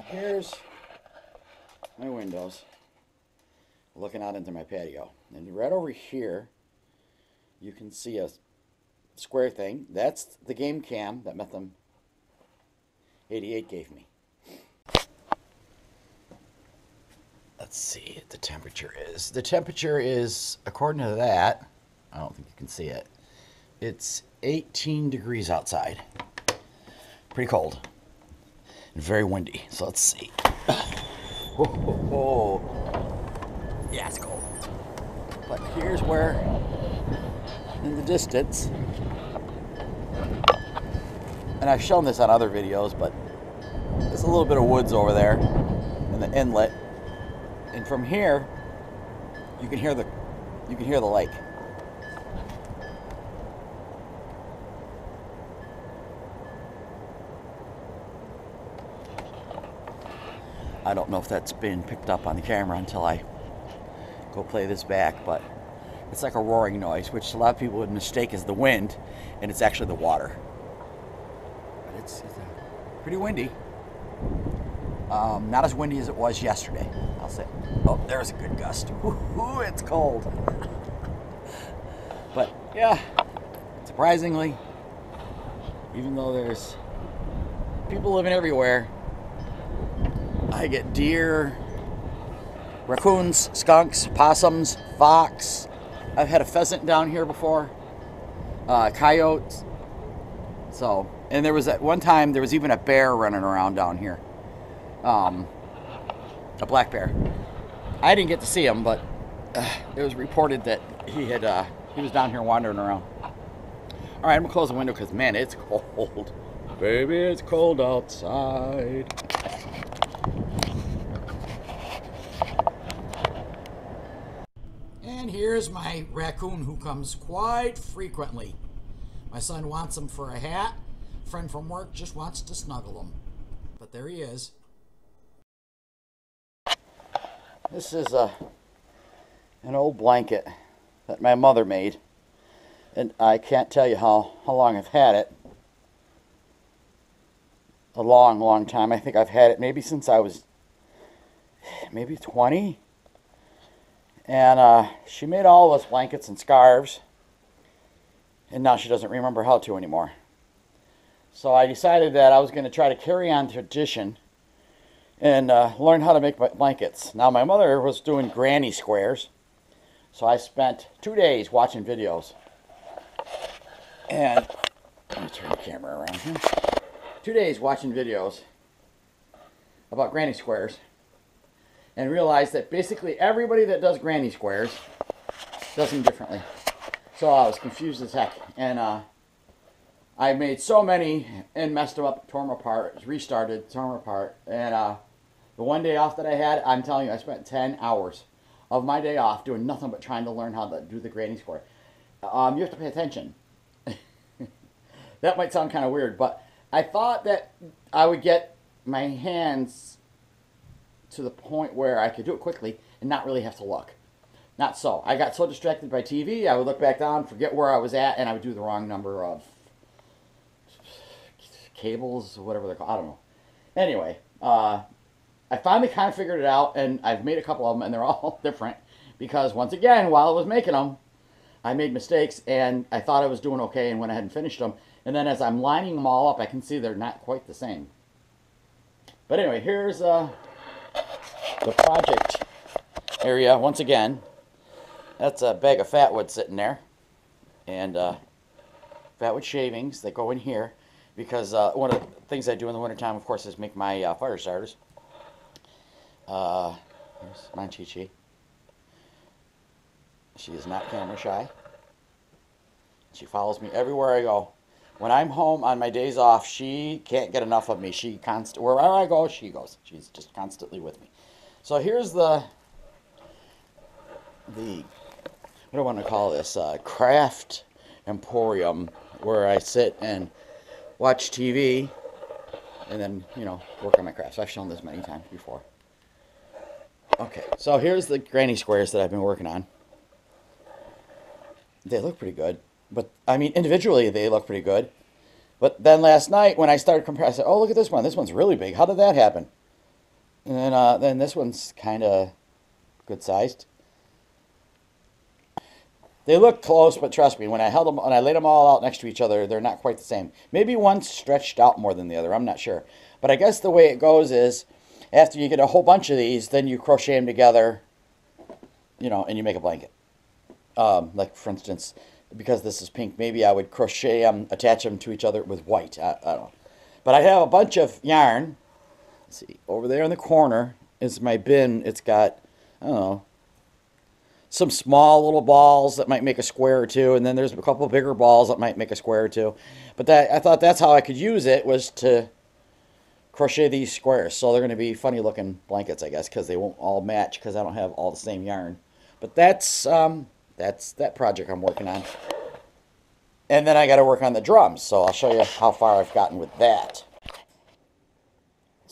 Now here's my windows looking out into my patio. And right over here, you can see a square thing. That's the game cam that Methem 88 gave me. Let's see what the temperature is. The temperature is, according to that, I don't think you can see it, it's 18 degrees outside. Pretty cold and very windy. So let's see. Whoa, whoa, whoa. Yeah, it's cold. But here's where, in the distance, and I've shown this on other videos, but there's a little bit of woods over there in the inlet. And from here, you can hear the you can hear the lake. I don't know if that's been picked up on the camera until I go play this back, but it's like a roaring noise, which a lot of people would mistake as the wind, and it's actually the water. But it's, it's uh, pretty windy. Um, not as windy as it was yesterday, I'll say. Oh, there's a good gust. It's cold. but yeah, surprisingly, even though there's people living everywhere, I get deer, raccoons, skunks, possums, fox. I've had a pheasant down here before, uh, coyotes. So, and there was at one time there was even a bear running around down here, um, a black bear. I didn't get to see him, but uh, it was reported that he had uh, he was down here wandering around. All right, I'm gonna close the window because man, it's cold. Baby, it's cold outside. Here's my raccoon who comes quite frequently. My son wants him for a hat. Friend from work just wants to snuggle him. But there he is. This is a an old blanket that my mother made. And I can't tell you how, how long I've had it. A long, long time. I think I've had it maybe since I was maybe 20. And uh, she made all of us blankets and scarves. And now she doesn't remember how to anymore. So I decided that I was going to try to carry on tradition and uh, learn how to make my blankets. Now, my mother was doing granny squares. So I spent two days watching videos. And let me turn the camera around here. Two days watching videos about granny squares and realized that basically everybody that does granny squares does them differently. So I was confused as heck. And uh, I made so many and messed them up, tore them apart, restarted, tore them apart. And uh, the one day off that I had, I'm telling you, I spent 10 hours of my day off doing nothing but trying to learn how to do the granny square. Um, you have to pay attention. that might sound kind of weird, but I thought that I would get my hands to the point where I could do it quickly and not really have to look. Not so. I got so distracted by TV, I would look back down, forget where I was at, and I would do the wrong number of cables, whatever they're called. I don't know. Anyway, uh, I finally kind of figured it out, and I've made a couple of them, and they're all different because once again, while I was making them, I made mistakes, and I thought I was doing okay, and went ahead and finished them. And then as I'm lining them all up, I can see they're not quite the same. But anyway, here's uh, the project area once again. That's a bag of fatwood sitting there, and uh, fatwood shavings that go in here because uh, one of the things I do in the wintertime, of course, is make my uh, fire starters. Uh, my Chi Chi. She is not camera shy. She follows me everywhere I go. When I'm home on my days off, she can't get enough of me. She const wherever I go, she goes. She's just constantly with me. So here's the the what do I want to call this? Uh, craft emporium where I sit and watch TV and then you know work on my crafts. I've shown this many times before. Okay, so here's the granny squares that I've been working on. They look pretty good, but I mean individually they look pretty good. But then last night when I started said, "Oh, look at this one. This one's really big. How did that happen?" And then, uh, then this one's kind of good sized. They look close, but trust me, when I held them, when I laid them all out next to each other, they're not quite the same. Maybe one's stretched out more than the other. I'm not sure. But I guess the way it goes is, after you get a whole bunch of these, then you crochet them together, you know, and you make a blanket. Um, like for instance, because this is pink, maybe I would crochet them, attach them to each other with white. I, I don't know. But I have a bunch of yarn. See, over there in the corner is my bin. It's got, I don't know, some small little balls that might make a square or two, and then there's a couple bigger balls that might make a square or two. But that I thought that's how I could use it was to crochet these squares. So they're going to be funny looking blankets, I guess, because they won't all match because I don't have all the same yarn. But that's um, that's that project I'm working on. And then I got to work on the drums. So I'll show you how far I've gotten with that.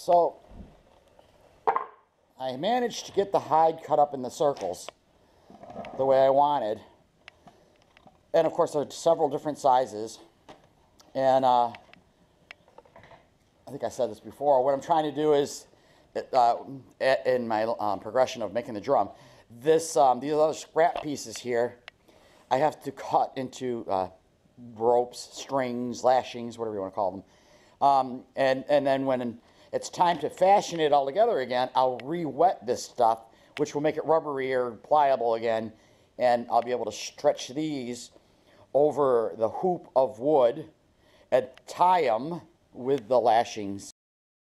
So I managed to get the hide cut up in the circles the way I wanted. And of course, there are several different sizes. And uh, I think I said this before. What I'm trying to do is, uh, in my um, progression of making the drum, this um, these other scrap pieces here, I have to cut into uh, ropes, strings, lashings, whatever you want to call them. Um, and and then when it's time to fashion it all together again, I'll re-wet this stuff, which will make it rubbery or pliable again, and I'll be able to stretch these over the hoop of wood and tie them with the lashings